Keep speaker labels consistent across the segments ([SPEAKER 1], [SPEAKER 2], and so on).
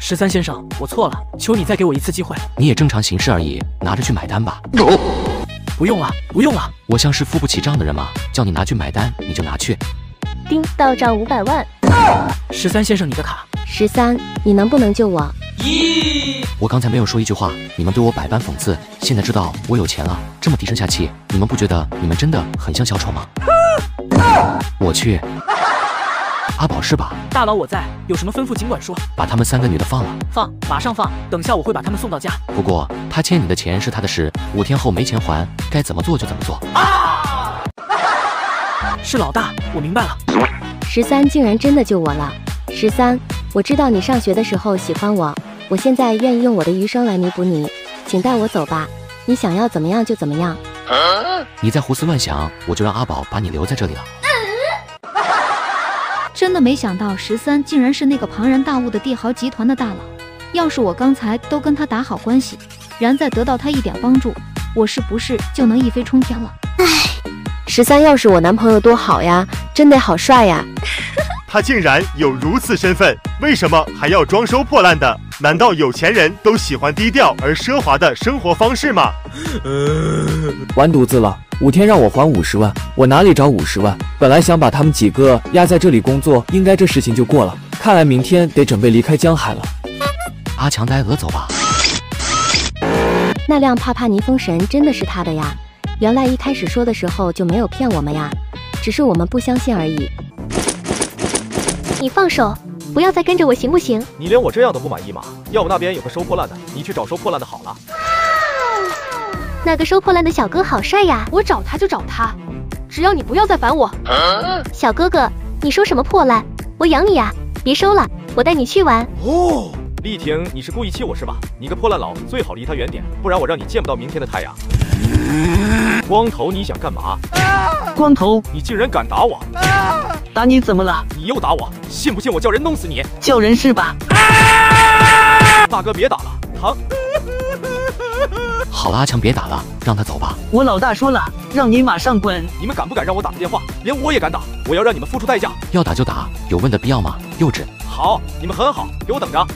[SPEAKER 1] 十三先生，我错了，求你再给我一次机会。
[SPEAKER 2] 你也正常行事而已，拿着去买单吧。
[SPEAKER 1] 不用了，不用了。
[SPEAKER 2] 我像是付不起账的人吗？叫你拿去买单，你就拿去。
[SPEAKER 3] 叮，到账五百万。
[SPEAKER 1] 十三先生，你的卡。
[SPEAKER 3] 十三，你能不能救我？
[SPEAKER 2] 咦，我刚才没有说一句话，你们对我百般讽刺，现在知道我有钱了，这么低声下气，你们不觉得你们真的很像小丑吗？我去，阿宝是吧？
[SPEAKER 1] 大佬我在，有什么吩咐尽管说。
[SPEAKER 2] 把他们三个女的放了。
[SPEAKER 1] 放，马上放。等下我会把他们送到家。
[SPEAKER 2] 不过他欠你的钱是他的事，五天后没钱还，该怎么做就怎么做。啊！
[SPEAKER 1] 是老大，我明白了。
[SPEAKER 3] 十三竟然真的救我了，十三。我知道你上学的时候喜欢我，我现在愿意用我的余生来弥补你，请带我走吧，你想要怎么样就怎么样。
[SPEAKER 2] 你在胡思乱想，我就让阿宝把你留在这里了。
[SPEAKER 4] 真的没想到十三竟然是那个庞然大物的帝豪集团的大佬，要是我刚才都跟他打好关系，然再得到他一点帮助，我是不是就能一飞冲天了？唉，
[SPEAKER 3] 十三要是我男朋友多好呀，真得好帅呀。
[SPEAKER 5] 他竟然有如此身份，为什么还要装收破烂的？难道有钱人都喜欢低调而奢华的生活方式吗？
[SPEAKER 6] 完犊子了！五天让我还五十万，我哪里找五十万？本来想把他们几个压在这里工作，应该这事情就过了。看来明天得准备离开江海了。
[SPEAKER 2] 阿强呆鹅走吧。
[SPEAKER 3] 那辆帕帕尼风神真的是他的呀？原来一开始说的时候就没有骗我们呀，只是我们不相信而已。你放手，不要再跟着我，行不行？
[SPEAKER 7] 你连我这样都不满意吗？要不那边有个收破烂的，你去找收破烂的好了。
[SPEAKER 3] 那个收破烂的小哥好帅呀，
[SPEAKER 8] 我找他就找他，只要你不要再烦我。
[SPEAKER 3] 小哥哥，你说什么破烂？我养你呀！别收了，我带你去玩。哦，
[SPEAKER 7] 丽婷，你是故意气我是吧？你个破烂佬，最好离他远点，不然我让你见不到明天的太阳。光头，你想干嘛？
[SPEAKER 9] 光头，
[SPEAKER 7] 你竟然敢打我！
[SPEAKER 9] 打你怎么了？
[SPEAKER 7] 你又打我，信不信我叫人弄死你？
[SPEAKER 9] 叫人是吧？
[SPEAKER 7] 大哥别打了，疼。
[SPEAKER 2] 好了，阿强别打了，让他走吧。
[SPEAKER 9] 我老大说了，让你马上滚。
[SPEAKER 7] 你们敢不敢让我打个电话？连我也敢打，我要让你们付出代价。
[SPEAKER 2] 要打就打，有问的必要吗？幼稚。
[SPEAKER 7] 好，你们很好，给我等着。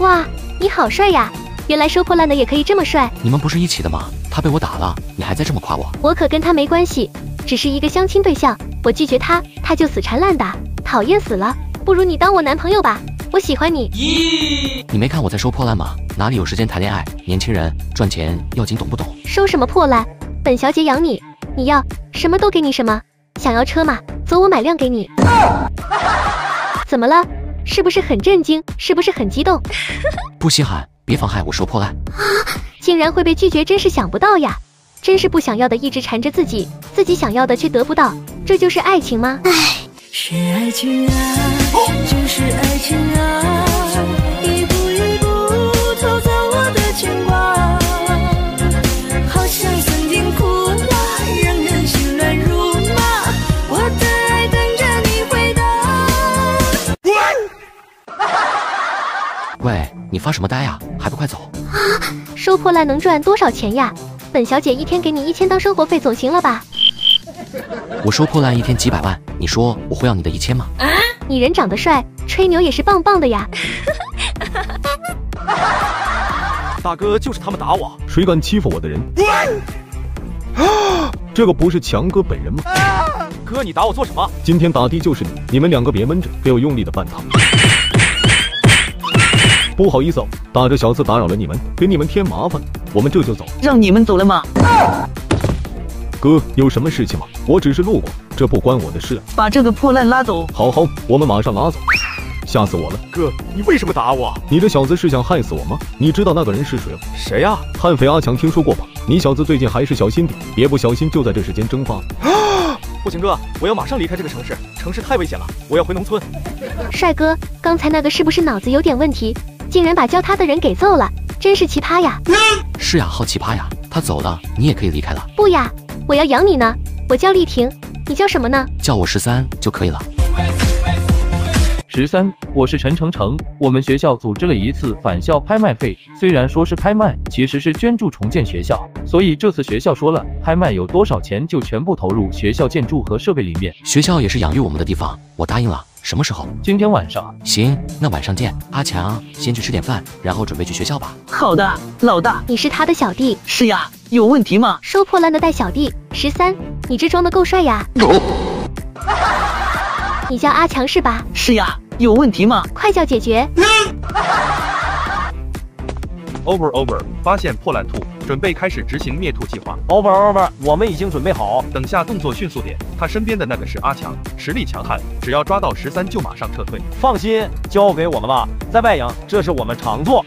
[SPEAKER 3] 哇，你好帅呀！原来收破烂的也可以这么帅。
[SPEAKER 2] 你们不是一起的吗？他被我打了，你还在这么夸我？
[SPEAKER 3] 我可跟他没关系。只是一个相亲对象，我拒绝他，他就死缠烂打，讨厌死了。不如你当我男朋友吧，我喜欢你。
[SPEAKER 2] 咦，你没看我在收破烂吗？哪里有时间谈恋爱？年轻人赚钱要紧，懂不懂？
[SPEAKER 3] 收什么破烂？本小姐养你，你要什么都给你什么。想要车吗？走，我买辆给你。怎么了？是不是很震惊？是不是很激动？
[SPEAKER 2] 不稀罕，别妨害我收破烂。
[SPEAKER 3] 啊竟然会被拒绝，真是想不到呀。真是不想要的一直缠着自己，自己想要的却得不到，这就是爱情吗？唉，是爱情啊，就是爱情啊，一步一步偷走我的牵挂，好像曾经哭了，让人心乱如麻，我的爱等着你回
[SPEAKER 2] 答。喂，你发什么呆呀？还不快走！啊，
[SPEAKER 3] 收破烂能赚多少钱呀？本小姐一天给你一千当生活费总行了吧？
[SPEAKER 2] 我收破烂一天几百万，你说我会要你的一千吗？啊！
[SPEAKER 3] 你人长得帅，吹牛也是棒棒的呀。
[SPEAKER 7] 大哥，就是他们打我，
[SPEAKER 10] 谁敢欺负我的人？这个不是强哥本人吗？
[SPEAKER 7] 哥，你打我做什么？
[SPEAKER 10] 今天打的就是你，你们两个别闷着，给我用力的办他。不好意思，哦，打着小字打扰了你们，给你们添麻烦，我们这就走。
[SPEAKER 9] 让你们走了吗？
[SPEAKER 10] 哥，有什么事情吗？我只是路过，这不关我的事。
[SPEAKER 9] 把这个破烂拉走。
[SPEAKER 10] 好好，我们马上拉走。吓死我了！
[SPEAKER 7] 哥，你为什么打我？
[SPEAKER 10] 你这小子是想害死我吗？你知道那个人是谁吗？
[SPEAKER 7] 谁呀？
[SPEAKER 10] 悍匪阿强，听说过吧？你小子最近还是小心点，别不小心就在这世间蒸发了。
[SPEAKER 7] 不行，哥，我要马上离开这个城市，城市太危险了，我要回农村。
[SPEAKER 3] 帅哥，刚才那个是不是脑子有点问题？竟然把教他的人给揍了，真是奇葩呀！
[SPEAKER 2] 是呀，好奇葩呀！他走了，你也可以离开了。
[SPEAKER 3] 不呀，我要养你呢。我叫丽婷，你叫什么呢？
[SPEAKER 2] 叫我十三就可以了。
[SPEAKER 11] 十三，我是陈程程。我们学校组织了一次返校拍卖会，虽然说是拍卖，其实是捐助重建学校。所以这次学校说了，拍卖有多少钱就全部投入学校建筑和设备里面。
[SPEAKER 2] 学校也是养育我们的地方，我答应了。什么时候？
[SPEAKER 11] 今天晚上。
[SPEAKER 2] 行，那晚上见。阿强，先去吃点饭，然后准备去学校吧。
[SPEAKER 9] 好的，老大。
[SPEAKER 3] 你是他的小弟？
[SPEAKER 9] 是呀，有问题吗？
[SPEAKER 3] 收破烂的带小弟。十三，你这装的够帅呀。你叫阿强是吧？
[SPEAKER 9] 是呀，有问题吗？
[SPEAKER 3] 快叫解决。
[SPEAKER 12] Over over，发现破烂兔，准备开始执行灭兔计划。
[SPEAKER 13] Over over，我们已经准备好，
[SPEAKER 12] 等下动作迅速点。他身边的那个是阿强，实力强悍，只要抓到十三就马上撤退。
[SPEAKER 13] 放心，交给我们吧。在外营，这是我们常做。